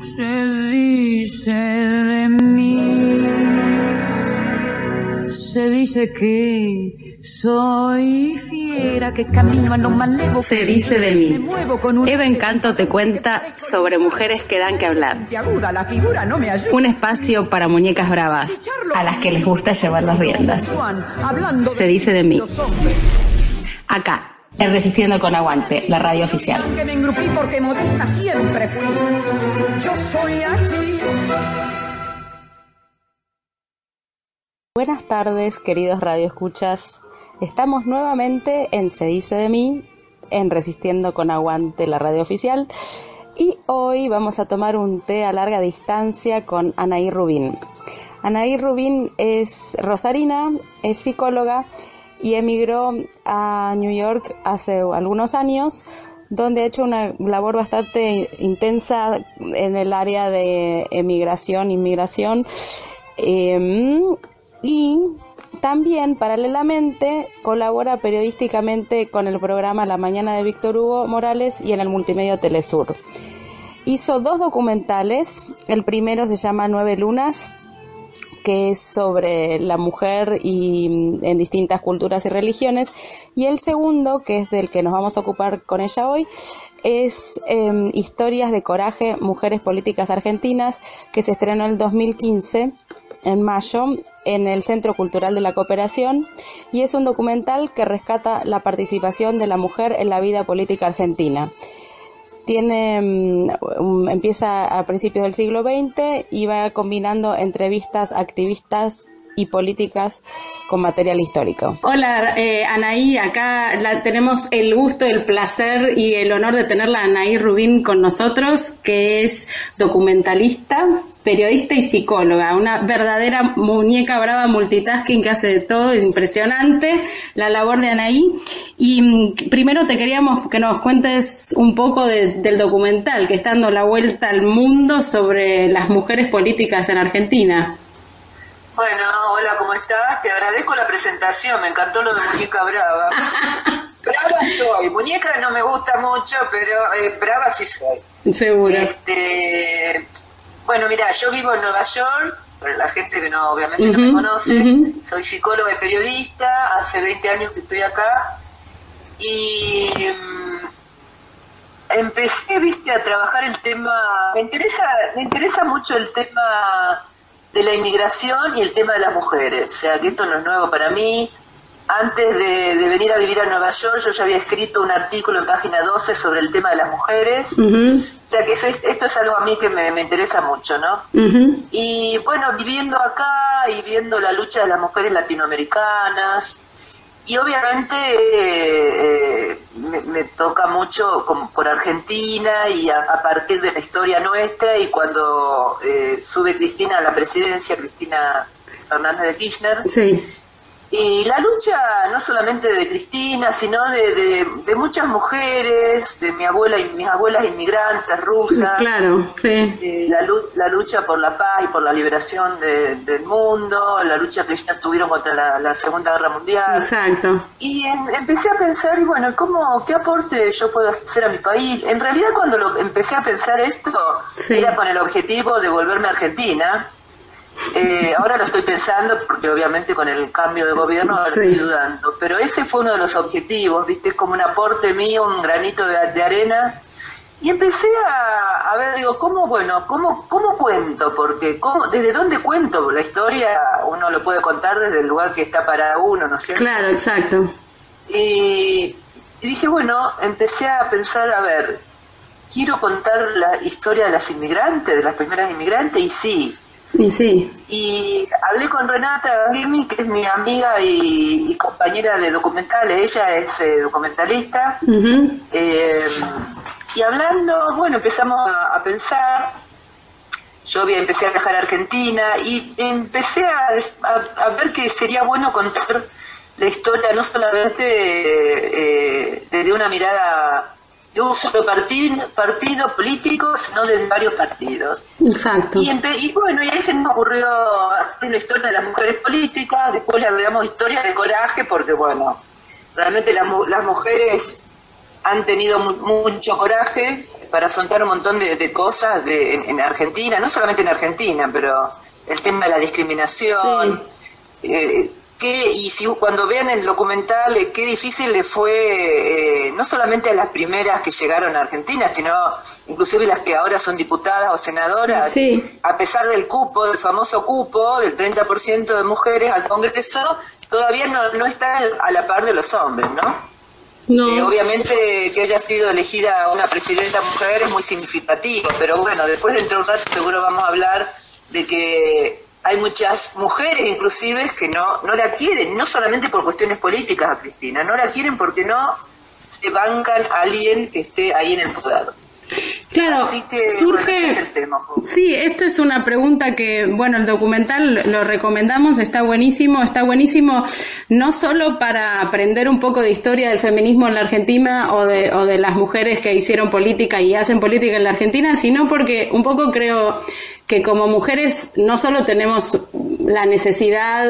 Se dice de mí, se dice que soy fiera, que camino a lo malevo. Se dice de mí. Eva Encanto te cuenta sobre mujeres que dan que hablar. Un espacio para muñecas bravas, a las que les gusta llevar las riendas. Se dice de mí. Acá, en Resistiendo con Aguante, la radio oficial. Que me engrupí porque modesta siempre fui. Yo soy así. Buenas tardes, queridos radioescuchas. Estamos nuevamente en Se dice de mí, en Resistiendo con Aguante, la radio oficial. Y hoy vamos a tomar un té a larga distancia con Anaí Rubín. Anaí Rubín es rosarina, es psicóloga y emigró a New York hace algunos años, donde ha hecho una labor bastante intensa en el área de emigración, inmigración. Eh, y también, paralelamente, colabora periodísticamente con el programa La Mañana de Víctor Hugo Morales y en el multimedio Telesur. Hizo dos documentales. El primero se llama Nueve Lunas, que es sobre la mujer y mm, en distintas culturas y religiones. Y el segundo, que es del que nos vamos a ocupar con ella hoy, es eh, Historias de Coraje, Mujeres Políticas Argentinas, que se estrenó en el 2015 en mayo en el Centro Cultural de la Cooperación y es un documental que rescata la participación de la mujer en la vida política argentina. Tiene, um, empieza a principios del siglo XX y va combinando entrevistas activistas y políticas con material histórico. Hola eh, Anaí, acá la, tenemos el gusto, el placer y el honor de tenerla Anaí Rubín con nosotros, que es documentalista, periodista y psicóloga, una verdadera muñeca brava multitasking que hace de todo, impresionante la labor de Anaí. Y mm, primero te queríamos que nos cuentes un poco de, del documental que está dando la vuelta al mundo sobre las mujeres políticas en Argentina. Bueno, hola, ¿cómo estás? Te agradezco la presentación, me encantó lo de muñeca brava. brava soy, muñeca no me gusta mucho, pero eh, brava sí soy. Seguro. Este, bueno, mira, yo vivo en Nueva York, para la gente que no obviamente no me conoce, uh -huh. soy psicóloga y periodista, hace 20 años que estoy acá y um, empecé, viste, a trabajar el tema, me interesa, me interesa mucho el tema de la inmigración y el tema de las mujeres, o sea, que esto no es nuevo para mí. Antes de, de, venir a vivir a Nueva York, yo ya había escrito un artículo en página 12 sobre el tema de las mujeres. Uh -huh. O sea, que eso es, esto es algo a mí que me, me interesa mucho, ¿no? Uh -huh. Y bueno, viviendo acá y viendo la lucha de las mujeres latinoamericanas, y obviamente eh, me, me, toca mucho como por Argentina y a, a, partir de la historia nuestra y cuando eh, sube Cristina a la presidencia, Cristina Fernández de Kirchner, sí. Y la lucha no solamente de Cristina, sino de, de, de, muchas mujeres, de mi abuela y mis abuelas inmigrantes rusas, claro, sí. eh, la, la, lucha por la paz y por la liberación de, del mundo, la lucha que ellas tuvieron contra la, la Segunda Guerra Mundial. Exacto. Y en, empecé a pensar, y bueno, ¿cómo, ¿qué aporte yo puedo hacer a mi país? En realidad cuando lo, empecé a pensar esto, sí. era con el objetivo de volverme a Argentina, eh, ahora lo estoy pensando porque obviamente con el cambio de gobierno lo sí. estoy dudando, pero ese fue uno de los objetivos, viste, es como un aporte mío, un granito de, de arena. Y empecé a, a, ver, digo, ¿cómo, bueno, cómo, cómo cuento? Porque, ¿cómo, ¿desde dónde cuento? La historia uno lo puede contar desde el lugar que está para uno, ¿no es cierto? Claro, exacto. Y, y dije, bueno, empecé a pensar, a ver, quiero contar la historia de las inmigrantes, de las primeras inmigrantes, y sí, y sí. Y hablé con Renata Gimi, que es mi amiga y, y compañera de documentales, ella es eh, documentalista, uh -huh. eh, y hablando, bueno, empezamos a, a, pensar, yo empecé a viajar a Argentina y empecé a, a, a ver que sería bueno contar la historia no solamente eh, desde una mirada de un solo partido, partido político, sino de varios partidos. Exacto. Y, y, bueno, y ahí se me ocurrió hacer una historia de las mujeres políticas, después le agregamos historias de coraje, porque bueno, realmente la, las mujeres han tenido mu mucho coraje para afrontar un montón de, cosas de, en, Argentina, no solamente en Argentina, pero el tema de la discriminación. Eh, que, y si cuando vean el documental, eh, qué difícil le fue, eh, no solamente a las primeras que llegaron a Argentina, sino inclusive las que ahora son diputadas o senadoras, a pesar del cupo, del famoso cupo, del 30% de mujeres al Congreso, todavía no, no están a la par de los hombres, ¿no? Eh, obviamente que haya sido elegida una presidenta mujer es muy significativo, pero bueno, después dentro de un rato seguro vamos a hablar de que hay muchas mujeres inclusive que no, no la quieren, no solamente por cuestiones políticas a Cristina, no la quieren porque no se bancan a alguien que esté ahí en el poder. Claro, surge. sí, esto es una pregunta que, bueno, el documental lo recomendamos, está buenísimo, está buenísimo no solo para aprender un poco de historia del feminismo en la Argentina o de, o de las mujeres que hicieron política y hacen política en la Argentina, sino porque un poco creo que como mujeres no solo tenemos la necesidad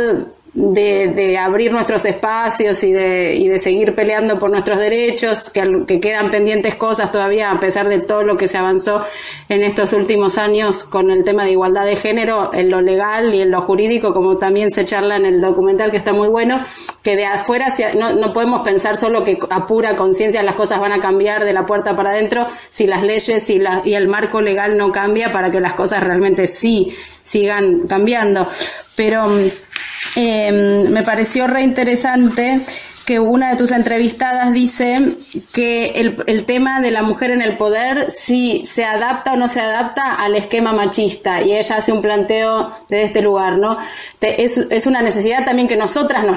de, de, abrir nuestros espacios y de, y de seguir peleando por nuestros derechos, que, que, quedan pendientes cosas todavía a pesar de todo lo que se avanzó en estos últimos años con el tema de igualdad de género en lo legal y en lo jurídico, como también se charla en el documental que está muy bueno, que de afuera no, no podemos pensar solo que a pura conciencia las cosas van a cambiar de la puerta para adentro si las leyes y, la, y el marco legal no cambia para que las cosas realmente sí sigan cambiando. Pero Em, me pareció reinteresante que una de tus entrevistadas dice que el, el, tema de la mujer en el poder si se adapta o no se adapta al esquema machista y ella hace un planteo de este lugar, ¿no? es, es, una necesidad también que nosotras nos,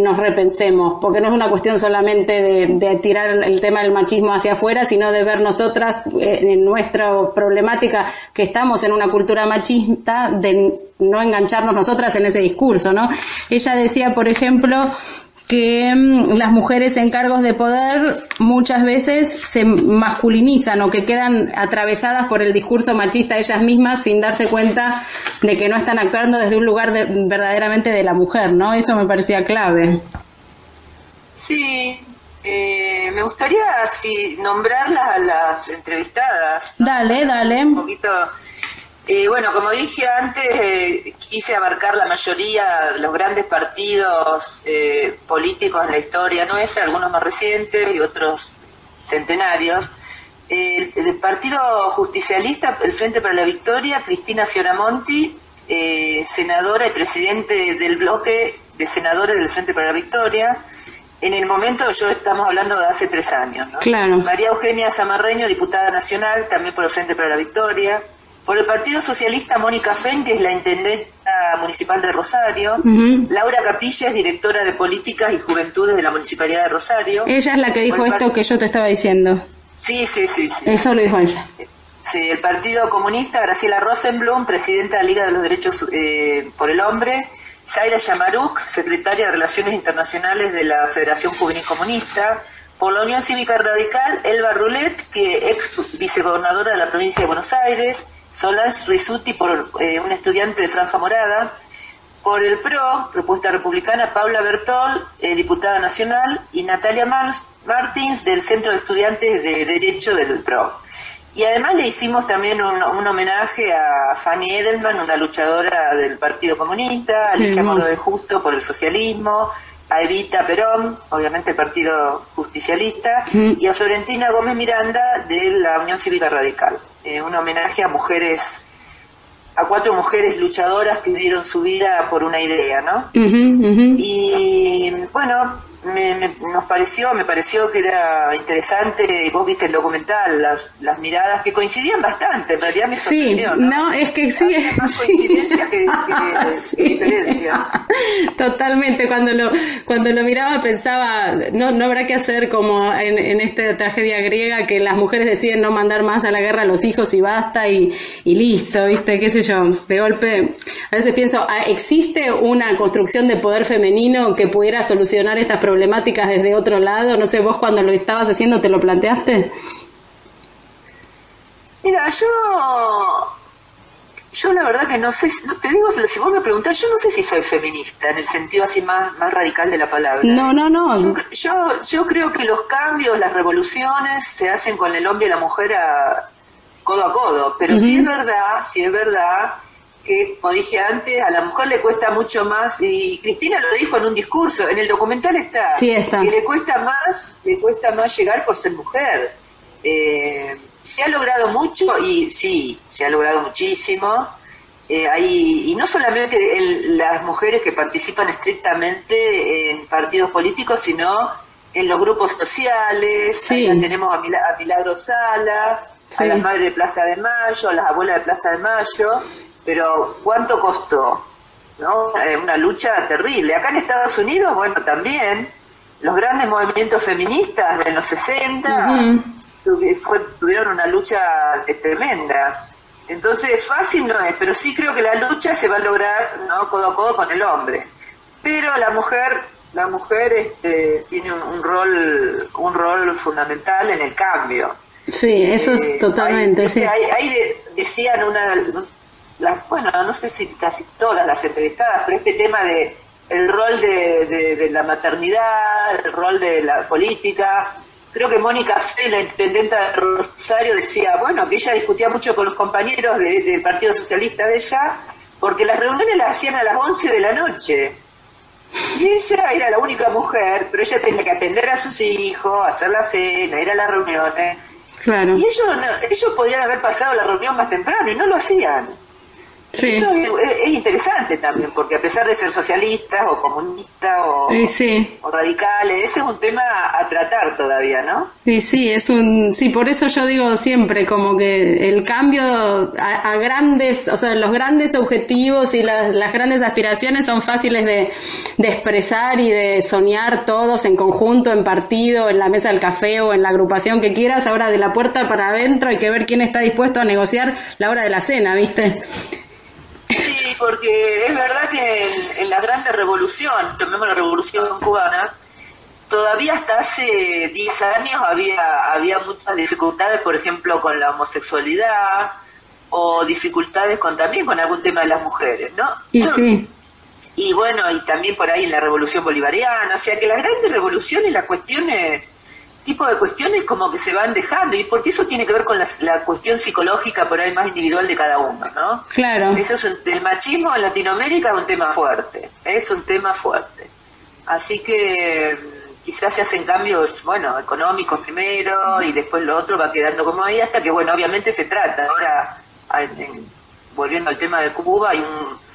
nos repensemos, porque no es una cuestión solamente de, de, tirar el tema del machismo hacia afuera, sino de ver nosotras eh, en nuestra problemática que estamos en una cultura machista, de no engancharnos nosotras en ese discurso, ¿no? Ella decía, por ejemplo, que mm, las mujeres en cargos de poder muchas veces se masculinizan o que quedan atravesadas por el discurso machista ellas mismas sin darse cuenta de que no están actuando desde un lugar verdaderamente de la mujer, ¿no? Eso me parecía clave. Sí, eh, me gustaría así nombrarlas a las entrevistadas. Dale, dale. Un poquito eh, bueno, como dije antes, eh, quise abarcar la mayoría de los grandes partidos eh, políticos en la historia nuestra, algunos más recientes y otros centenarios. el Partido Justicialista, el Frente para la Victoria, Cristina Fioramonti, senadora y presidente del bloque de senadores del Frente para la Victoria. En el momento, yo estamos hablando de hace tres años. Claro. María Eugenia Zamarreño, diputada nacional, también por el Frente para la Victoria. Por el Partido Socialista, Mónica Fen, que es la intendenta municipal de Rosario. Laura Capilla es directora de Políticas y Juventudes de la Municipalidad de Rosario. Ella es la que dijo esto que yo te estaba diciendo. Sí, sí, sí. Eso lo dijo ella. Sí, el Partido Comunista, Graciela Rosenblum, presidenta de la Liga de los Derechos eh, por el Hombre. Zaira Yamaruk, secretaria de Relaciones Internacionales de la Federación Juvenil Comunista. Por la Unión Cívica Radical, Elba Roulet, que ex vicegobernadora de la provincia de Buenos Aires. Solange Risuti por eh, un estudiante de Franja Morada, por el PRO, propuesta republicana, Paula Bertol, eh, diputada nacional, y Natalia Martins del Centro de Estudiantes de Derecho del PRO. Y además le hicimos también un, homenaje a Fanny Edelman, una luchadora del Partido Comunista, Alicia Moro de Justo por el socialismo, a Evita Perón, obviamente el Partido Justicialista, y a Florentina Gómez Miranda de la Unión Cívica Radical. Eh, un homenaje a mujeres, a cuatro mujeres luchadoras que dieron su vida por una idea, ¿no? Y bueno, me, nos pareció, me pareció que era interesante, vos viste el documental, las, las miradas que coincidían bastante, en realidad me sorprendió, sí, ¿no? es que sí, más coincidencias que, diferencias. Totalmente, cuando lo, cuando lo miraba pensaba, no, no habrá que hacer como en, en esta tragedia griega que las mujeres deciden no mandar más a la guerra a los hijos y basta y, y listo, viste, qué sé yo, de golpe, a veces pienso, ah, ¿existe una construcción de poder femenino que pudiera solucionar estas problemas problemáticas desde otro lado? No sé, vos cuando lo estabas haciendo te lo planteaste. Mira, yo yo la verdad que no sé, no, te digo, si vos me preguntás, yo no sé si soy feminista en el sentido así más, más radical de la palabra. No, no, no. Yo, yo, creo que los cambios, las revoluciones se hacen con el hombre y la mujer a, codo a codo, pero si es verdad, si es verdad que, como dije antes, a la mujer le cuesta mucho más, y Cristina lo dijo en un discurso, en el documental está, sí, está. que le cuesta más, le cuesta más llegar por ser mujer. Eh, se ha logrado mucho y sí, se ha logrado muchísimo. Eh, hay, y no solamente las mujeres que participan estrictamente en partidos políticos, sino en los grupos sociales. tenemos a, Milagro Sala, a las madres de Plaza de Mayo, a las abuelas de Plaza de Mayo. Pero ¿cuánto costó? ¿No? Eh, una lucha terrible. Acá en Estados Unidos, bueno, también los grandes movimientos feministas de los 60 tuvieron una lucha tremenda. Entonces, fácil no es, pero sí creo que la lucha se va a lograr ¿no? codo a codo con el hombre. Pero la mujer, la mujer este, tiene un, rol, un rol fundamental en el cambio. Sí, eso es eh, totalmente, sí. Ahí, decían una, bueno, no sé si casi todas las entrevistadas, pero este tema de el rol de, de la maternidad, el rol de la política, creo que Mónica Fe, la intendenta de Rosario, decía, bueno, que ella discutía mucho con los compañeros del Partido Socialista de ella, porque las reuniones las hacían a las 11 de la noche. Y ella era la única mujer, pero ella tenía que atender a sus hijos, hacer la cena, ir a las reuniones. Claro. Y ellos, ellos podrían haber pasado la reunión más temprano y no lo hacían. Eso es, interesante también, porque a pesar de ser socialistas o comunistas o, radicales, ese es un tema a tratar todavía, ¿no? Sí, sí, es un, sí, por eso yo digo siempre como que el cambio a, grandes, o sea, los grandes objetivos y las grandes aspiraciones son fáciles de, de expresar y de soñar todos en conjunto, en partido, en la mesa del café o en la agrupación que quieras. Ahora de la puerta para adentro hay que ver quién está dispuesto a negociar la hora de la cena, ¿viste? Porque es verdad que en, la grande revolución, tomemos la revolución cubana, todavía hasta hace 10 años había, había muchas dificultades, por ejemplo, con la homosexualidad o dificultades con también con algún tema de las mujeres, ¿no? Y sí. Y bueno, y también por ahí en la revolución bolivariana, o sea que las grandes revoluciones, las cuestiones tipo de cuestiones como que se van dejando y porque eso tiene que ver con la, cuestión psicológica por ahí más individual de cada uno, ¿no? Claro. Eso es el machismo en Latinoamérica es un tema fuerte, es un tema fuerte. Así que mm, quizás se hacen cambios, bueno, económicos primero y después lo otro va quedando como ahí hasta que, bueno, obviamente se trata. Ahora, volviendo al tema de Cuba, hay un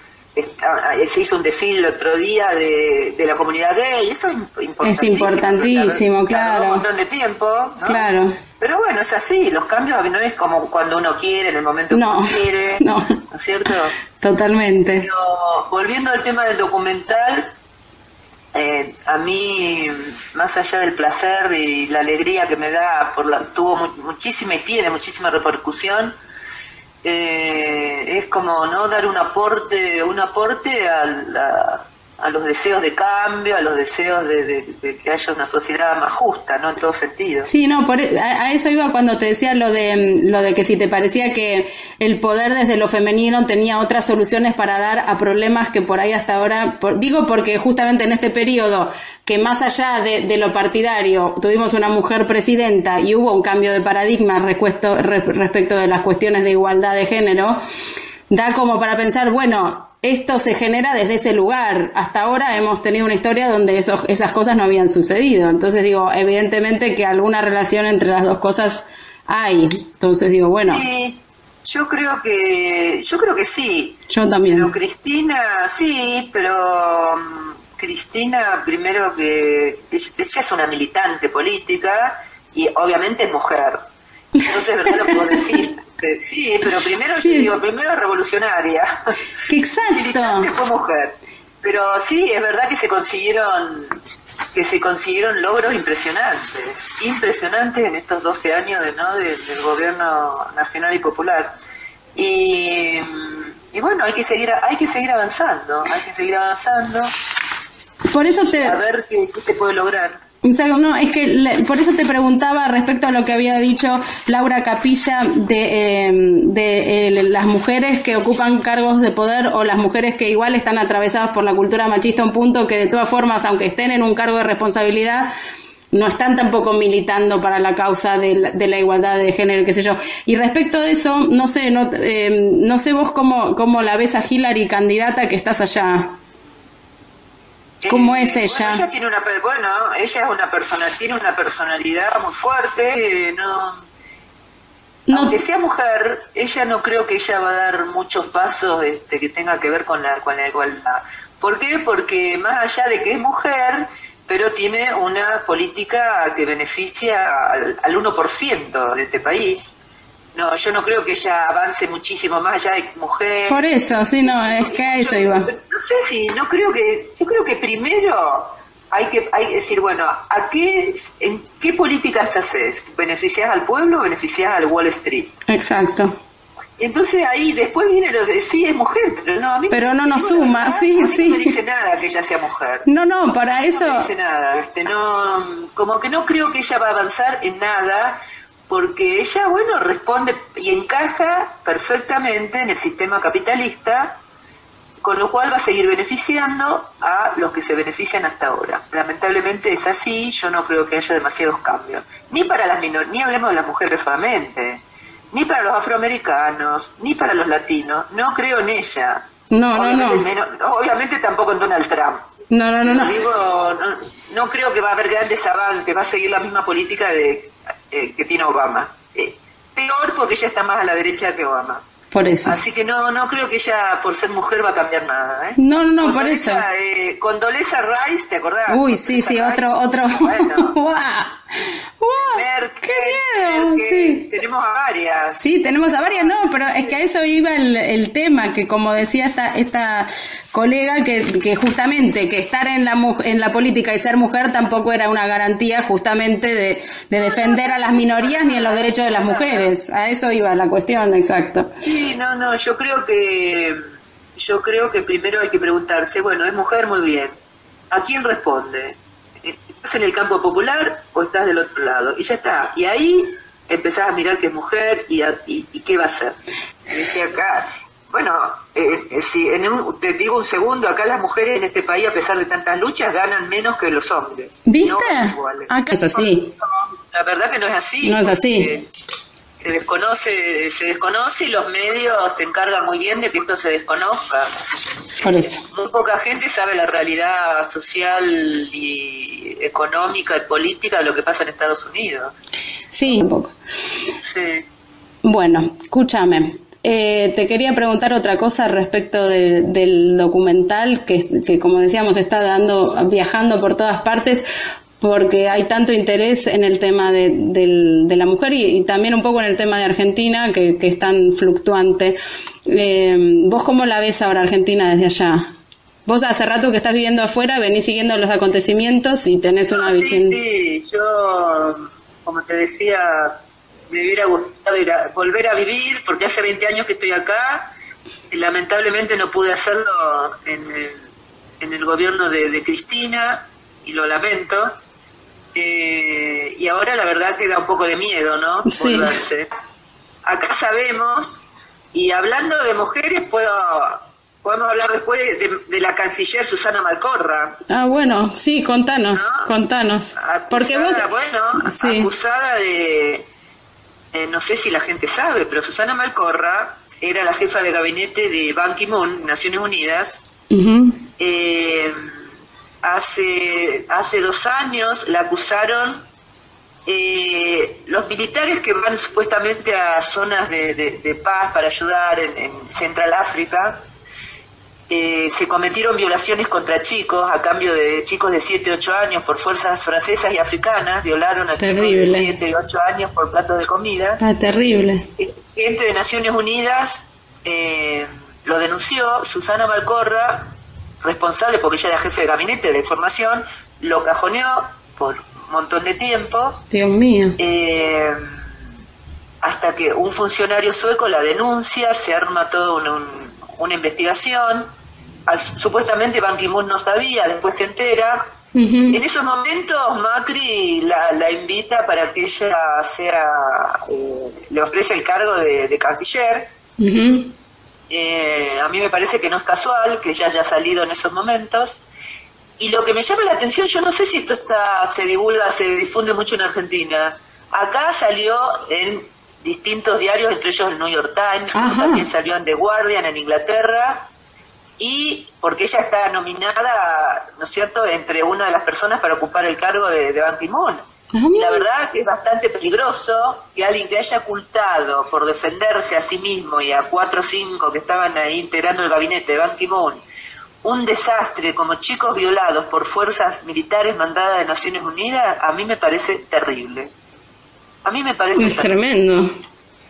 se hizo un desfile el otro día de, la comunidad gay, eso es importantísimo. Es importantísimo, claro. Un montón de tiempo, Claro. Pero bueno, es así, los cambios no es como cuando uno quiere, en el momento que uno quiere, no. ¿no es cierto? Totalmente. Pero volviendo al tema del documental, eh, a mí, más allá del placer y la alegría que me da, por la, tuvo muchísima y tiene muchísima repercusión, eh, es como no dar un aporte un aporte a, a los deseos de cambio a los deseos de, que haya una sociedad más justa no en todo sentido. Sí no por, e, a, eso iba cuando te decía lo de lo de que si te parecía que el poder desde lo femenino tenía otras soluciones para dar a problemas que por ahí hasta ahora digo porque justamente en este periodo que más allá de, lo partidario tuvimos una mujer presidenta y hubo un cambio de paradigma respecto de las cuestiones de igualdad de género, da como para pensar, bueno, esto se genera desde ese lugar. Hasta ahora hemos tenido una historia donde esas cosas no habían sucedido. Entonces digo, evidentemente que alguna relación entre las dos cosas hay. Entonces digo, bueno. Sí, yo creo que, yo creo que sí. Yo también. Pero Cristina, sí, pero mm, Cristina, primero que ella es una militante política y obviamente es mujer. Entonces, ¿verdad lo puedo decir? sí, pero primero yo digo, primero revolucionaria. exacto. militante fue mujer. Pero sí, es verdad que se consiguieron que se consiguieron logros impresionantes, impresionantes en estos 12 años de, ¿no? del gobierno nacional y popular. Y, y bueno, hay que seguir hay que seguir avanzando, hay que seguir avanzando por eso te... A ver qué, se puede lograr. No, es que por eso te preguntaba respecto a lo que había dicho Laura Capilla de, em, eh, las mujeres que ocupan cargos de poder o las mujeres que igual están atravesadas por la cultura machista, un punto que de todas formas, aunque estén en un cargo de responsabilidad, no están tampoco militando para la causa de la, igualdad de género, qué sé yo. Y respecto de eso, no sé, no, eh, sé vos cómo, cómo la ves a Hillary candidata que estás allá. ¿Cómo es ella? Bueno, ella tiene una, bueno, ella es una persona, tiene una personalidad muy fuerte, no, no, aunque sea mujer, ella no creo que ella va a dar muchos pasos este, que tenga que ver con la, con la igualdad. ¿Por qué? Porque más allá de que es mujer, pero tiene una política que beneficia al, al 1% de este país. No, yo no creo que ella avance muchísimo más allá de mujer. Por eso, sí, no, es que a eso iba. No sé si, no creo que, yo creo que primero hay que, hay que decir, bueno, ¿a qué, ¿en qué políticas haces? ¿Beneficias al pueblo o beneficias al Wall Street? Exacto. Entonces ahí después viene lo de sí es mujer, pero no a mí pero no nos suma, sí, sí. No me dice nada que ella sea mujer. No, no, para eso. No me dice nada, este, no, como que no creo que ella va a avanzar en nada, porque ella, bueno, responde y encaja perfectamente en el sistema capitalista, con lo cual va a seguir beneficiando a los que se benefician hasta ahora. Lamentablemente es así, yo no creo que haya demasiados cambios, ni para las minorías, ni hablemos de las mujeres solamente ni para los afroamericanos, ni para los latinos. No creo en ella. No, no, no. obviamente tampoco en Donald Trump. No, no, no. no. Digo, no, creo que va a haber grandes avances, va a seguir la misma política de, eh, que tiene Obama. Eh, peor porque ella está más a la derecha que Obama. Por eso. Así que no, no creo que ella, por ser mujer, va a cambiar nada. ¿eh? No, no, no, por eso. Eh, Condoleza Rice, ¿te acordás? Uy, sí, sí, otro, otro. Bueno. ¡Qué miedo! sí. Tenemos a varias. Sí, tenemos a varias, no, pero es que a eso iba el, el tema, que como decía esta, esta colega, que, justamente que estar en la, en la política y ser mujer tampoco era una garantía justamente de, de defender a las minorías ni en los derechos de las mujeres. A eso iba la cuestión, exacto. Sí, no, no, yo creo que yo creo que primero hay que preguntarse, bueno, es mujer muy bien. ¿A quién responde? ¿Estás en el campo popular o estás del otro lado? Y ya está. Y ahí empezás a mirar que es mujer y, y, qué va a hacer. decía acá, bueno, eh, eh, si en un, te digo un segundo, acá las mujeres en este país, a pesar de tantas luchas, ganan menos que los hombres. ¿Viste? acá es así. La verdad que no es así. No es así se desconoce, se desconoce y los medios se encargan muy bien de que esto se desconozca. Por eso. Muy poca gente sabe la realidad social y económica y política de lo que pasa en Estados Unidos. Sí, un poco. Sí. Bueno, escúchame. Eh, te quería preguntar otra cosa respecto del documental que, que, como decíamos, está dando, viajando por todas partes porque hay tanto interés en el tema de, la mujer y, también un poco en el tema de Argentina, que, es tan fluctuante. Eh, ¿Vos cómo la ves ahora Argentina desde allá? Vos hace rato que estás viviendo afuera, venís siguiendo los acontecimientos y tenés una visión. Sí, yo, como te decía, me hubiera gustado ir a, volver a vivir, porque hace 20 años que estoy acá y lamentablemente no pude hacerlo en el, en el gobierno de, de Cristina y lo lamento eh, y ahora la verdad que da un poco de miedo, ¿no? Volverse. Acá sabemos, y hablando de mujeres, puedo podemos hablar después de, la canciller Susana Malcorra. Ah, bueno, sí, contanos, contanos. Porque vos... Bueno, acusada de... Eh, no sé si la gente sabe, pero Susana Malcorra era la jefa de gabinete de Ban Ki-moon, Naciones Unidas. eh, hace, hace dos años la acusaron eh, los militares que van supuestamente a zonas de, paz para ayudar en, Central África, eh, se cometieron violaciones contra chicos a cambio de chicos de 7, 8 años por fuerzas francesas y africanas, violaron a chicos de 7 y 8 años por platos de comida. Ah, terrible. Eh, gente de Naciones Unidas lo denunció, Susana Malcorra responsable, porque ella era jefe de gabinete de la información, lo cajoneó por un montón de tiempo. Dios mío. Eh, hasta que un funcionario sueco la denuncia, se arma toda una investigación. supuestamente Ban Ki-moon no sabía, después se entera. En esos momentos Macri la, invita para que ella sea, eh, le ofrece el cargo de, canciller. Eh, a mí me parece que no es casual que ella haya salido en esos momentos. Y lo que me llama la atención, yo no sé si esto está, se divulga, se difunde mucho en Argentina. Acá salió en distintos diarios, entre ellos el New York Times, también salió en The Guardian en Inglaterra, y porque ella está nominada, ¿no es cierto?, entre una de las personas para ocupar el cargo de, de Ban Ki-moon. Ah, la verdad que es bastante peligroso que alguien que haya ocultado por defenderse a sí mismo y a cuatro o cinco que estaban ahí integrando el gabinete de Ban Ki-moon, un desastre como chicos violados por fuerzas militares mandadas de Naciones Unidas, a mí me parece terrible. A mí me parece... Es tremendo.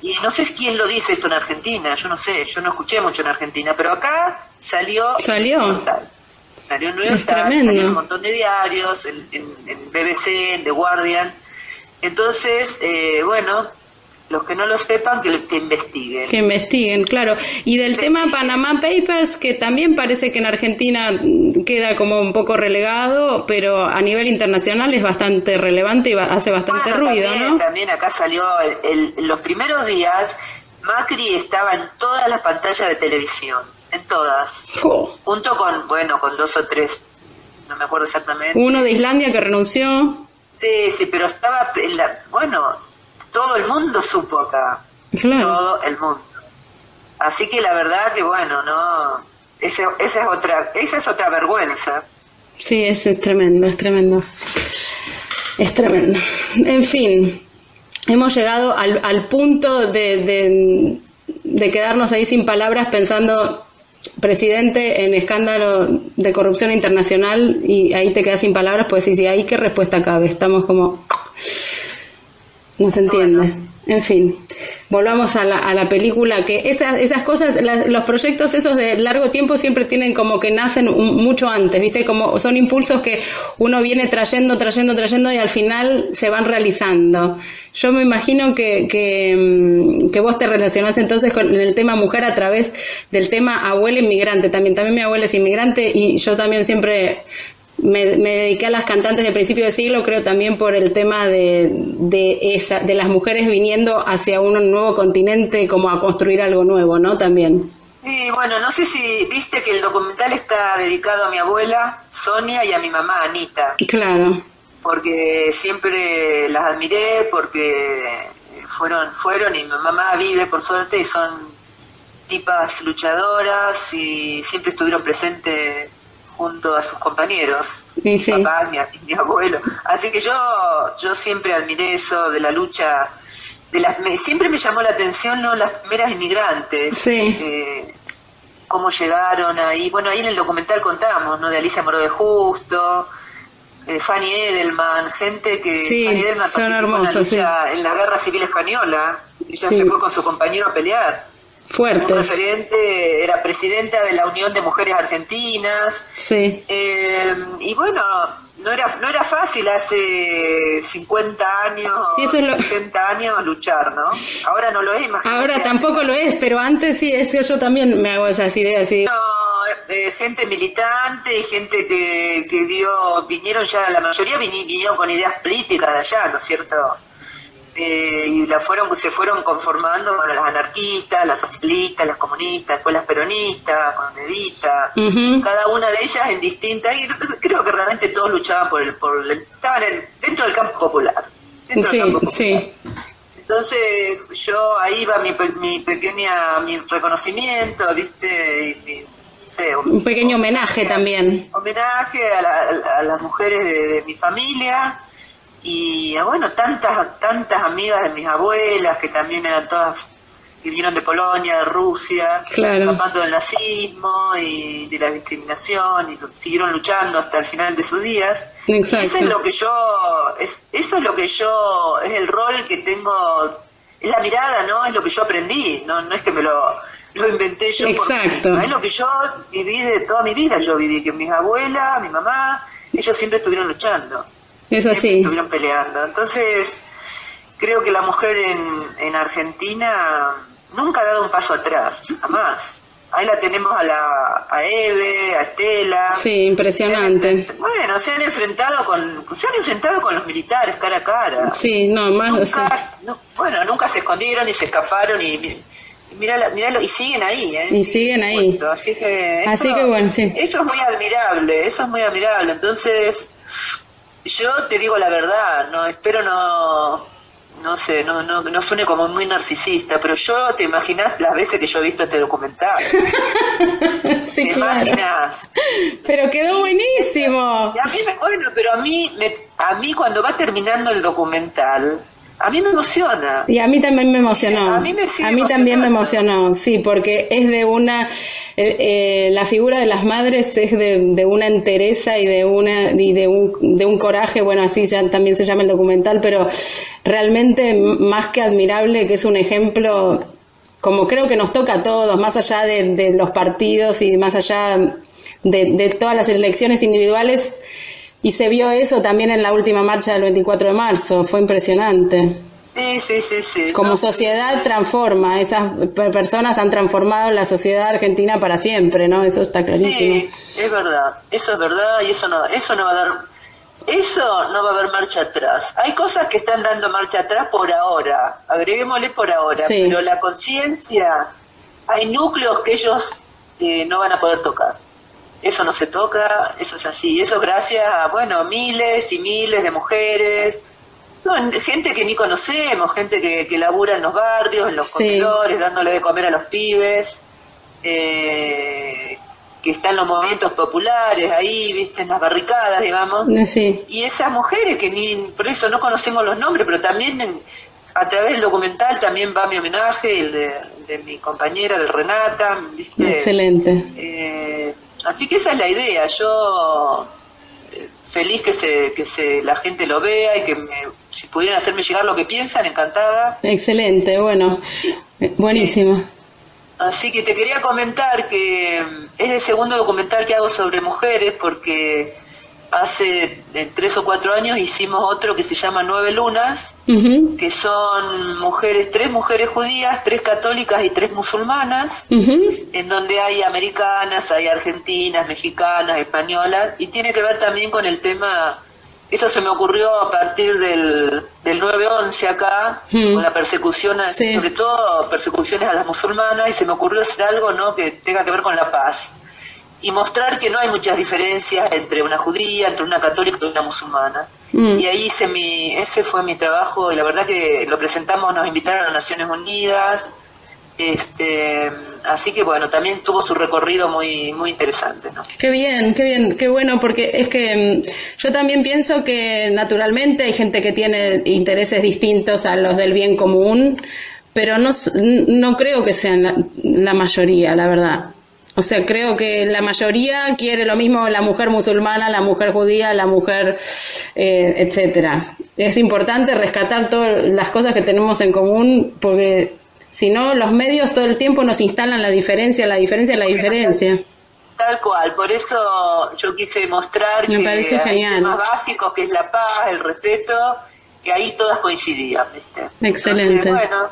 Y no sé quién lo dice esto en Argentina, yo no sé, yo no escuché mucho en Argentina, pero acá salió... Salió. Salió en New York salió en un montón de diarios, en, en, BBC, en The Guardian. Entonces, eh, bueno, los que no lo sepan, que, investiguen. Que investiguen, claro. Y del tema Panama Papers, que también parece que en Argentina queda como un poco relegado, pero a nivel internacional es bastante relevante y hace bastante ruido, ¿no? También acá salió, el, los primeros días, Macri estaba en todas las pantallas de televisión, en todas. Junto con, bueno, con dos o tres, no me acuerdo exactamente. Uno de Islandia que renunció. Sí, sí, pero estaba, en la, bueno, todo el mundo supo acá. Todo el mundo. Así que la verdad que bueno, no, esa, esa es otra, esa es otra vergüenza. Sí, es, es tremendo, es tremendo. Es tremendo. En fin, hemos llegado al, al punto de, de, de quedarnos ahí sin palabras pensando presidente en escándalo de corrupción internacional y ahí te quedas sin palabras, pues sí, sí, ahí qué respuesta cabe. Estamos como no se entiende. En fin, volvamos a la, a la película, que esas, esas cosas, los proyectos esos de largo tiempo siempre tienen como que nacen mucho antes, ¿viste? Como son impulsos que uno viene trayendo, trayendo, trayendo y al final se van realizando. Yo me imagino que, que, mm, que vos te relacionás entonces con el tema mujer a través del tema abuela inmigrante. También, también mi abuela es inmigrante y yo también siempre me, dediqué a las cantantes de principio de siglo, creo también por el tema de, de, esa, de las mujeres viniendo hacia un nuevo continente, como a construir algo nuevo, ¿no? También. Sí, bueno, no sé si viste que el documental está dedicado a mi abuela, Sonia, y a mi mamá, Anita. Claro. Porque siempre las admiré, porque fueron, fueron y mi mamá vive, por suerte, y son tipas luchadoras y siempre estuvieron presentes junto a sus compañeros, mi papá, mi, abuelo. Así que yo, yo siempre admiré eso de la lucha, de las, siempre me llamó la atención ¿no? las primeras inmigrantes, eh, cómo llegaron ahí. Bueno, ahí en el documental contamos, ¿no? De Alicia Moro de Justo, eh, Fanny Edelman, gente que Fanny Edelman son hermosos, en, la en la guerra civil española, ella se fue con su compañero a pelear. Fuertes. referente, era presidenta de la Unión de Mujeres Argentinas. Sí. Eh, y bueno, no era, no era fácil hace 50 años, sí, 60 años luchar, ¿no? Ahora no lo es, Ahora tampoco lo es, pero antes sí, eso yo también me hago esas ideas. No, eh, gente militante y gente que, que dio, vinieron ya, la mayoría vinieron con ideas políticas de allá, ¿no es cierto? Eh, y la fueron se fueron conformando con las anarquistas, las socialistas, las comunistas, después las peronistas, con Evita, cada una de ellas en distintas, y creo que realmente todos luchaban por el, por estaban dentro del campo popular. sí, Entonces yo ahí va mi, mi pequeña, mi reconocimiento, viste, un, pequeño homenaje también. Homenaje a, las mujeres de mi familia y bueno, tantas, tantas amigas de mis abuelas que también eran todas, que vinieron de Polonia, de Rusia, escapando del nazismo y de la discriminación y siguieron luchando hasta el final de sus días. eso es lo que yo, es, eso es lo que yo, es el rol que tengo, es la mirada, ¿no? Es lo que yo aprendí, no, no es que me lo, lo inventé yo. Exacto. es lo que yo viví de toda mi vida, yo viví que mis abuelas, mi mamá, ellos siempre estuvieron luchando. Es así. Estuvieron peleando. Entonces, creo que la mujer en, en Argentina nunca ha dado un paso atrás, jamás. Ahí la tenemos a la a Eve, a Estela. Sí, impresionante. bueno, se han enfrentado con se han enfrentado con los militares cara a cara. Sí, no, más nunca, bueno, nunca se escondieron ni se escaparon y míralo, míralo, y siguen ahí, ¿eh? Y siguen ahí. Así que eso, Así que bueno, sí. Eso es muy admirable, eso es muy admirable. Entonces, yo te digo la verdad, no espero no no sé, no, no, no suene como muy narcisista, pero yo te imaginas las veces que yo he visto este documental. sí, ¿Te imaginas? Pero quedó buenísimo. a mí me, bueno, pero a mí, me, a mí cuando va terminando el documental, a mí me emociona. Y a mí también me emocionó. A mí, a mí también me emocionó, sí, porque es de una. Eh, eh, la figura de las madres es de, de, una entereza y de, una, y de, un, de un coraje, bueno, así ya también se llama el documental, pero realmente más que admirable, que es un ejemplo, como creo que nos toca a todos, más allá de, de los partidos y más allá de, de todas las elecciones individuales y se vio eso también en la última marcha del 24 de marzo, fue impresionante. Sí, sí, sí, sí. Como sociedad transforma, esas personas han transformado la sociedad argentina para siempre, ¿no? Eso está clarísimo. Sí, es verdad, eso es verdad y eso no, eso no va a dar, eso no va a haber marcha atrás. Hay cosas que están dando marcha atrás por ahora, agreguémosle por ahora, pero la conciencia, hay núcleos que ellos eh, no van a poder tocar eso no se toca, eso es así, eso gracias a, bueno, miles y miles de mujeres, gente que ni conocemos, gente que, que labura en los barrios, en los comedores, dándole de comer a los pibes, eh, que están en los movimientos populares ahí, viste, en las barricadas, digamos. Y esas mujeres que ni, por eso no conocemos los nombres, pero también a través del documental también va mi homenaje, el de, mi compañera, de Renata, viste. Excelente. Eh, Así que esa es la idea. Yo eh, feliz que se que se la gente lo vea y que si pudieran hacerme llegar lo que piensan, encantada. Excelente, bueno, buenísimo. Así que te quería comentar que es el segundo documental que hago sobre mujeres porque hace tres o cuatro años hicimos otro que se llama Nueve Lunas, que son mujeres, tres mujeres judías, tres católicas y tres musulmanas, en donde hay americanas, hay argentinas, mexicanas, españolas, y tiene que ver también con el tema, eso se me ocurrió a partir del, del 9-11 acá, con la persecución, sobre todo persecuciones a las musulmanas, y se me ocurrió hacer algo ¿no? que tenga que ver con la paz y mostrar que no hay muchas diferencias entre una judía, entre una católica y una musulmana. Mm. Y ahí hice mi, ese fue mi trabajo y la verdad que lo presentamos, nos invitaron a las Naciones Unidas, este, así que bueno, también tuvo su recorrido muy, muy interesante. ¿no? Qué bien, qué bien, qué bueno, porque es que mm, yo también pienso que naturalmente hay gente que tiene intereses distintos a los del bien común, pero no, no creo que sean la mayoría, la verdad. O sea, creo que la mayoría quiere lo mismo la mujer musulmana, la mujer judía, la mujer, eh, etcétera. Es importante rescatar todas las cosas que tenemos en común porque si no, los medios todo el tiempo nos instalan la diferencia, la diferencia, la diferencia. Tal cual, por eso yo quise mostrar Me que parece genial. más básicos que es la paz, el respeto, que ahí todas coincidían. Excelente. bueno,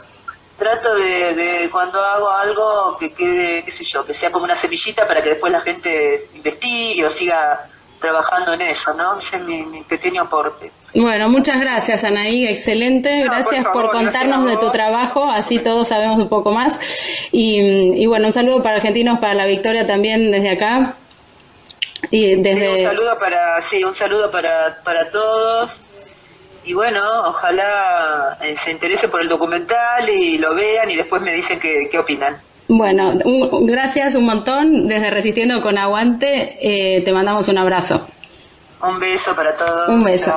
trato de, cuando hago algo que quede, qué sé yo, que sea como una semillita para que después la gente investigue o siga trabajando en eso, ¿no? Ese es mi, pequeño aporte. Bueno, muchas gracias Anaí, excelente, gracias por, contarnos de tu trabajo, así todos sabemos un poco más. Y, y, bueno, un saludo para Argentinos, para la victoria también desde acá. Y desde... un saludo para, sí, un saludo para, para todos y bueno, ojalá eh, se interese por el documental y lo vean y después me dicen qué, qué opinan. Bueno, gracias un montón. Desde Resistiendo con Aguante, eh, te mandamos un abrazo. Un beso para todos. Un beso.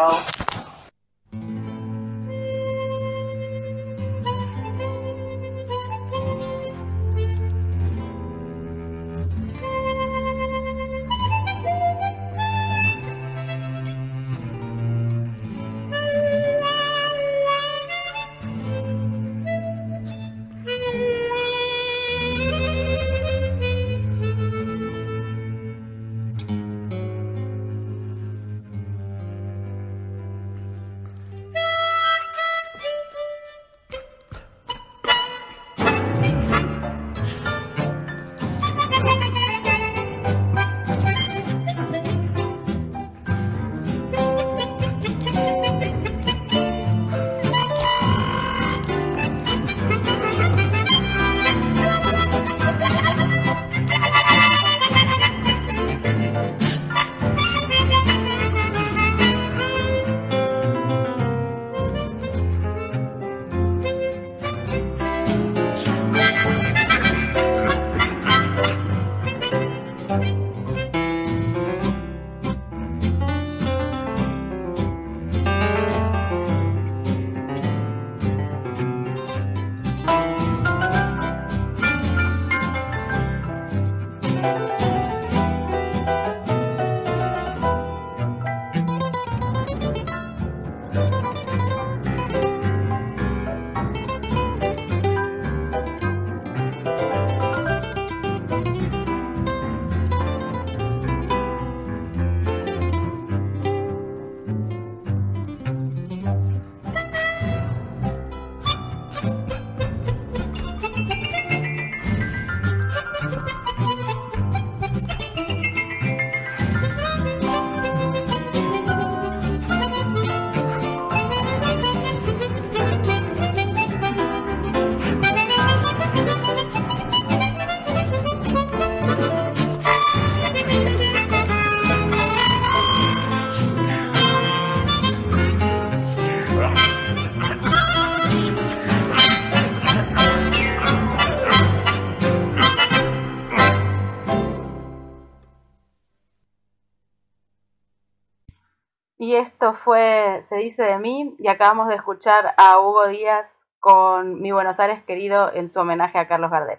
Esto fue Se dice de mí y acabamos de escuchar a Hugo Díaz con Mi Buenos Aires querido en su homenaje a Carlos Gardel.